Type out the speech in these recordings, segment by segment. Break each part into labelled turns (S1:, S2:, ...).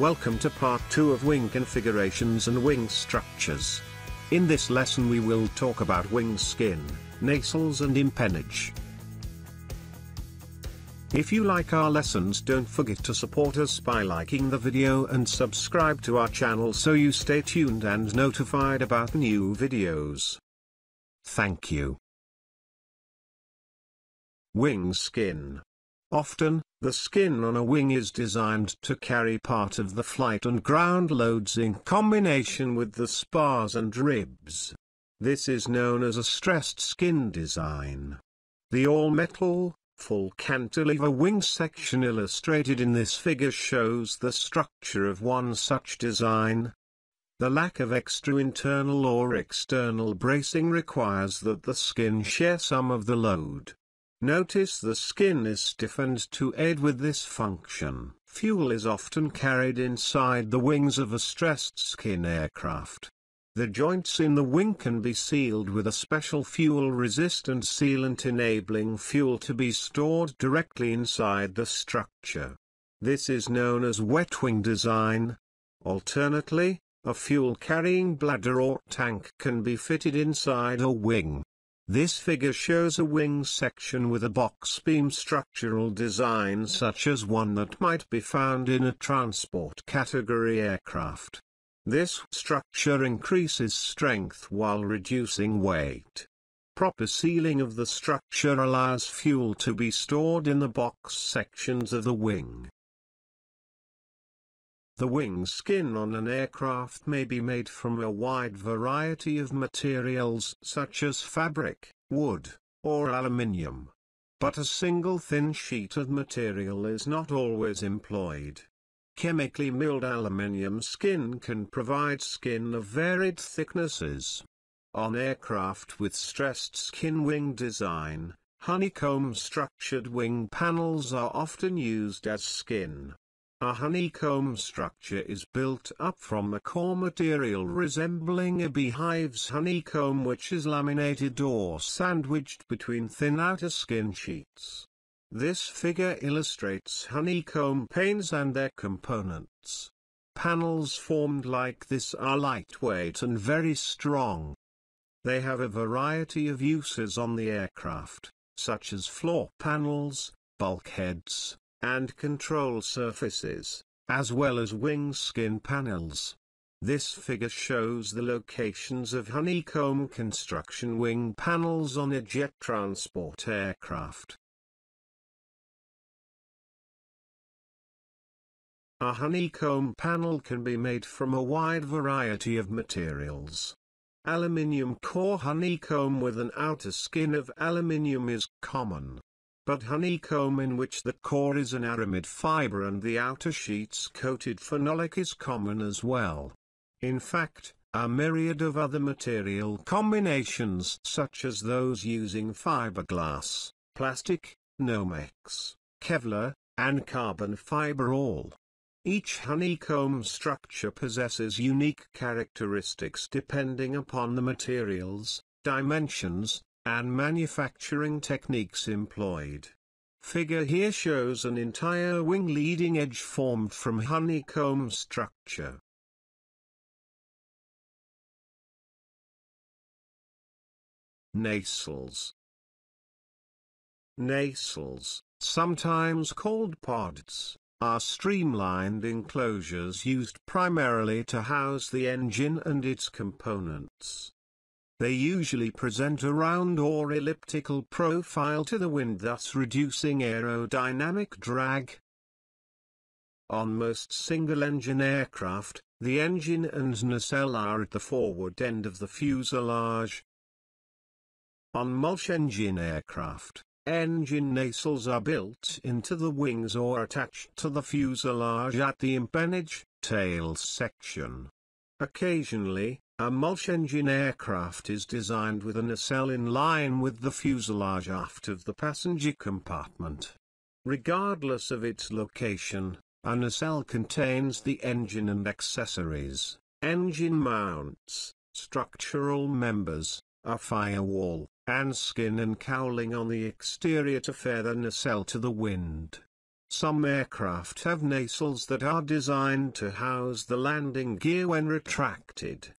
S1: Welcome to part 2 of wing configurations and wing structures. In this lesson we will talk about wing skin, nacelles and empennage. If you like our lessons don't forget to support us by liking the video and subscribe to our channel so you stay tuned and notified about new videos. Thank you. Wing skin. Often, the skin on a wing is designed to carry part of the flight and ground loads in combination with the spars and ribs. This is known as a stressed skin design. The all-metal, full cantilever wing section illustrated in this figure shows the structure of one such design. The lack of extra internal or external bracing requires that the skin share some of the load. Notice the skin is stiffened to aid with this function. Fuel is often carried inside the wings of a stressed skin aircraft. The joints in the wing can be sealed with a special fuel-resistant sealant enabling fuel to be stored directly inside the structure. This is known as wet wing design. Alternately, a fuel-carrying bladder or tank can be fitted inside a wing. This figure shows a wing section with a box beam structural design such as one that might be found in a transport category aircraft. This structure increases strength while reducing weight. Proper sealing of the structure allows fuel to be stored in the box sections of the wing. The wing skin on an aircraft may be made from a wide variety of materials such as fabric, wood, or aluminium. But a single thin sheet of material is not always employed. Chemically milled aluminium skin can provide skin of varied thicknesses. On aircraft with stressed skin wing design, honeycomb structured wing panels are often used as skin. A honeycomb structure is built up from a core material resembling a beehive's honeycomb which is laminated or sandwiched between thin outer skin sheets. This figure illustrates honeycomb panes and their components. Panels formed like this are lightweight and very strong. They have a variety of uses on the aircraft, such as floor panels, bulkheads, and control surfaces, as well as wing skin panels. This figure shows the locations of honeycomb construction wing panels on a jet transport aircraft. A honeycomb panel can be made from a wide variety of materials. Aluminium core honeycomb with an outer skin of aluminium is common but honeycomb in which the core is an aramid fiber and the outer sheets coated phenolic is common as well. In fact, a myriad of other material combinations such as those using fiberglass, plastic, Nomex, Kevlar, and carbon fiber all. Each honeycomb structure possesses unique characteristics depending upon the materials, dimensions, and manufacturing techniques employed. Figure here shows an entire wing leading edge formed from honeycomb structure. Nacelles Nacelles, sometimes called pods, are streamlined enclosures used primarily to house the engine and its components. They usually present a round or elliptical profile to the wind thus reducing aerodynamic drag. On most single-engine aircraft, the engine and nacelle are at the forward end of the fuselage. On multi-engine aircraft, engine nacelles are built into the wings or attached to the fuselage at the empennage, tail section. Occasionally, a multi-engine aircraft is designed with a nacelle in line with the fuselage aft of the passenger compartment. Regardless of its location, a nacelle contains the engine and accessories, engine mounts, structural members, a firewall, and skin and cowling on the exterior to fair the nacelle to the wind. Some aircraft have nacelles that are designed to house the landing gear when retracted.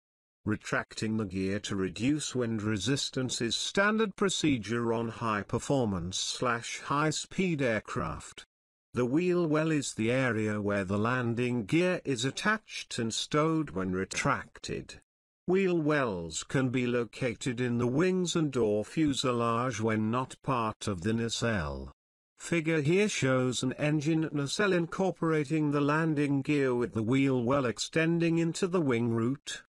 S1: Retracting the gear to reduce wind resistance is standard procedure on high-performance-slash-high-speed aircraft. The wheel well is the area where the landing gear is attached and stowed when retracted. Wheel wells can be located in the wings and or fuselage when not part of the nacelle. Figure here shows an engine nacelle incorporating the landing gear with the wheel well extending into the wing root.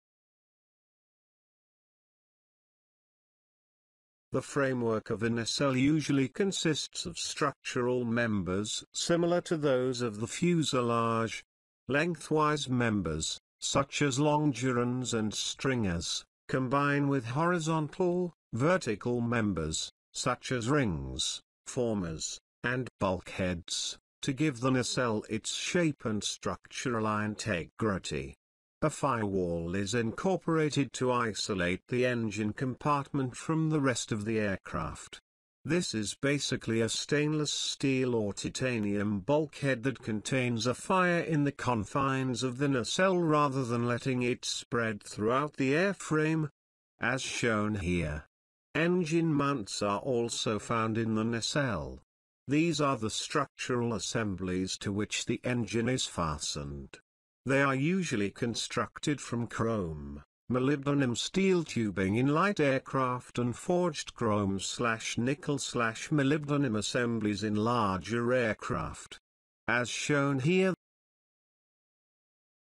S1: The framework of a nacelle usually consists of structural members similar to those of the fuselage. Lengthwise members, such as longerons and stringers, combine with horizontal, vertical members, such as rings, formers, and bulkheads, to give the nacelle its shape and structural integrity. A firewall is incorporated to isolate the engine compartment from the rest of the aircraft. This is basically a stainless steel or titanium bulkhead that contains a fire in the confines of the nacelle rather than letting it spread throughout the airframe, as shown here. Engine mounts are also found in the nacelle. These are the structural assemblies to which the engine is fastened. They are usually constructed from chrome, molybdenum steel tubing in light aircraft and forged chrome slash nickel slash molybdenum assemblies in larger aircraft. As shown here,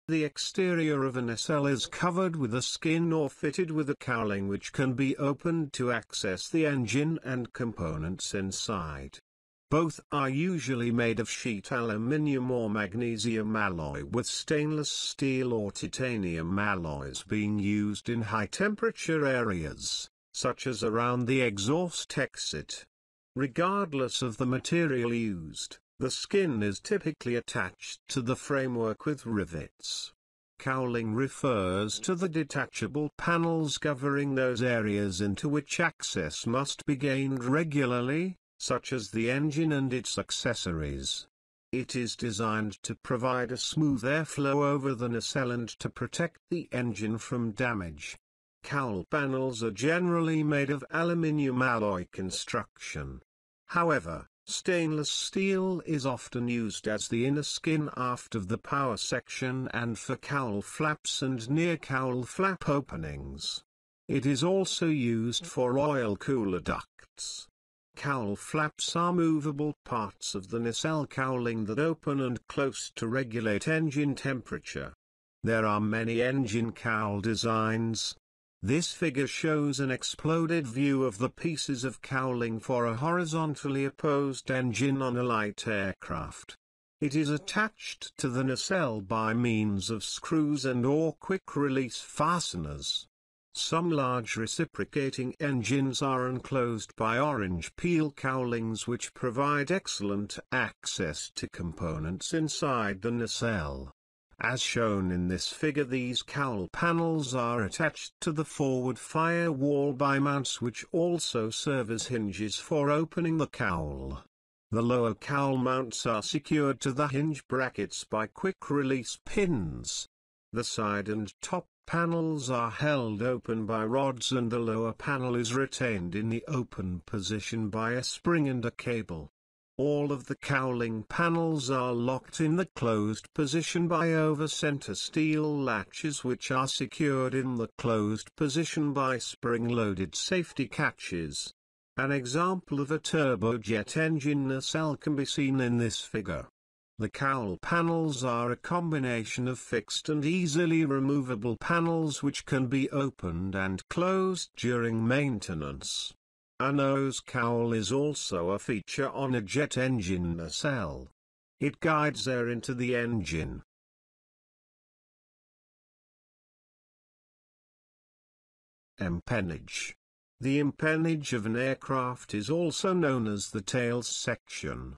S1: the exterior of an nacelle is covered with a skin or fitted with a cowling which can be opened to access the engine and components inside. Both are usually made of sheet aluminium or magnesium alloy with stainless steel or titanium alloys being used in high-temperature areas, such as around the exhaust exit. Regardless of the material used, the skin is typically attached to the framework with rivets. Cowling refers to the detachable panels covering those areas into which access must be gained regularly, such as the engine and its accessories. It is designed to provide a smooth airflow over the nacelle and to protect the engine from damage. Cowl panels are generally made of aluminium alloy construction. However, stainless steel is often used as the inner skin aft of the power section and for cowl flaps and near cowl flap openings. It is also used for oil cooler ducts. Cowl flaps are movable parts of the nacelle cowling that open and close to regulate engine temperature. There are many engine cowl designs. This figure shows an exploded view of the pieces of cowling for a horizontally opposed engine on a light aircraft. It is attached to the nacelle by means of screws and or quick-release fasteners. Some large reciprocating engines are enclosed by orange peel cowlings which provide excellent access to components inside the nacelle. As shown in this figure these cowl panels are attached to the forward firewall by mounts which also serve as hinges for opening the cowl. The lower cowl mounts are secured to the hinge brackets by quick-release pins. The side and top panels are held open by rods and the lower panel is retained in the open position by a spring and a cable. All of the cowling panels are locked in the closed position by over-center steel latches which are secured in the closed position by spring-loaded safety catches. An example of a turbojet engine nacelle can be seen in this figure. The cowl panels are a combination of fixed and easily removable panels which can be opened and closed during maintenance. A nose cowl is also a feature on a jet engine nacelle. It guides air into the engine. Empennage. The empennage of an aircraft is also known as the tails section.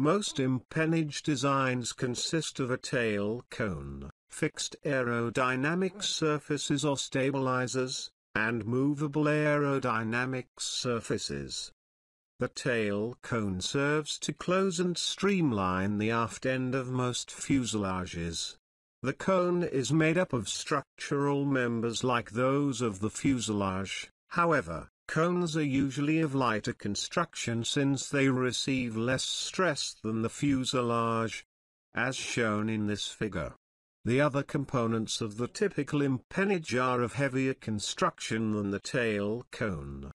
S1: Most empennage designs consist of a tail cone, fixed aerodynamic surfaces or stabilizers, and movable aerodynamic surfaces. The tail cone serves to close and streamline the aft end of most fuselages. The cone is made up of structural members like those of the fuselage, however, cones are usually of lighter construction since they receive less stress than the fuselage, as shown in this figure. The other components of the typical empennage are of heavier construction than the tail cone.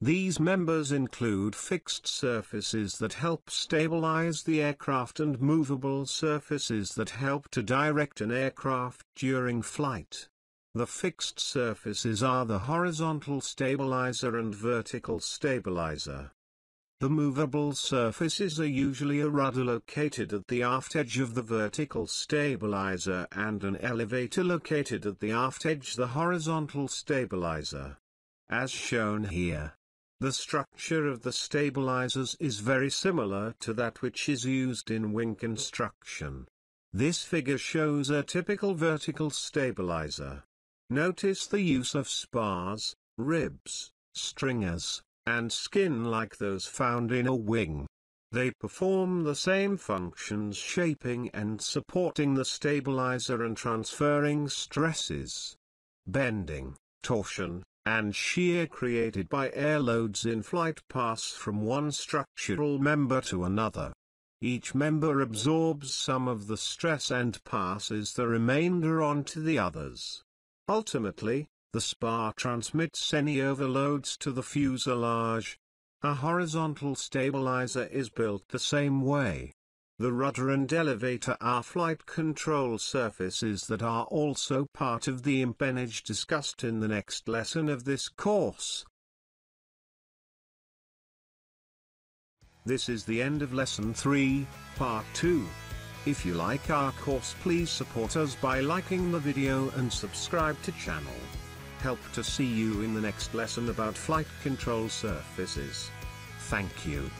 S1: These members include fixed surfaces that help stabilize the aircraft and movable surfaces that help to direct an aircraft during flight. The fixed surfaces are the horizontal stabilizer and vertical stabilizer. The movable surfaces are usually a rudder located at the aft edge of the vertical stabilizer and an elevator located at the aft edge the horizontal stabilizer. As shown here. The structure of the stabilizers is very similar to that which is used in wing construction. This figure shows a typical vertical stabilizer. Notice the use of spars, ribs, stringers, and skin like those found in a wing. They perform the same functions shaping and supporting the stabilizer and transferring stresses. Bending, torsion, and shear created by air loads in flight pass from one structural member to another. Each member absorbs some of the stress and passes the remainder on to the others. Ultimately, the spar transmits any overloads to the fuselage. A horizontal stabilizer is built the same way. The rudder and elevator are flight control surfaces that are also part of the empennage discussed in the next lesson of this course. This is the end of lesson 3, part 2. If you like our course please support us by liking the video and subscribe to channel. Help to see you in the next lesson about flight control surfaces. Thank you.